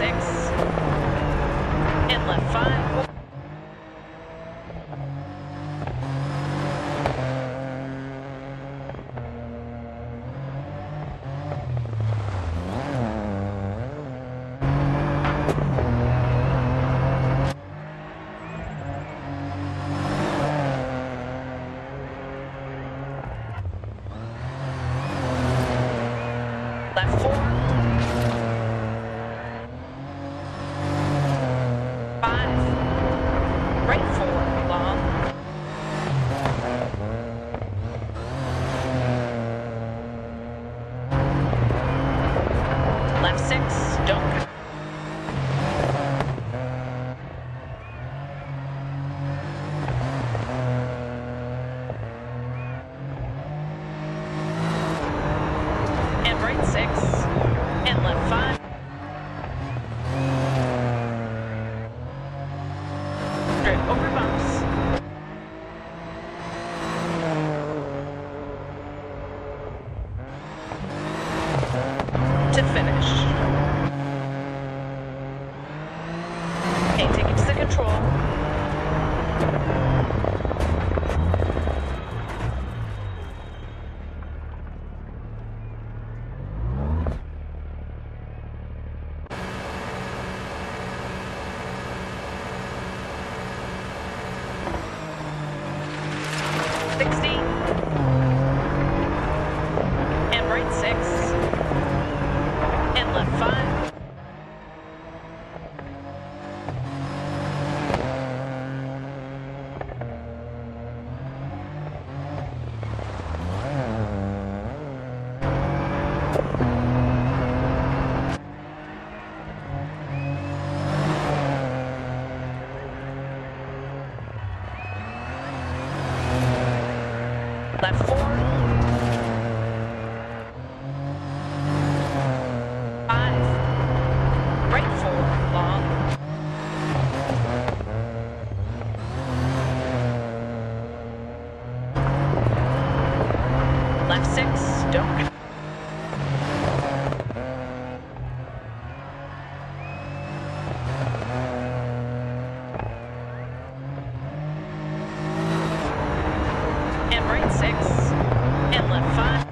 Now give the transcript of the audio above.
six. And left five. left four. Right four, long. Left six, don't. And right six. To finish. Left. Left four. Six, don't. And right six. And left five.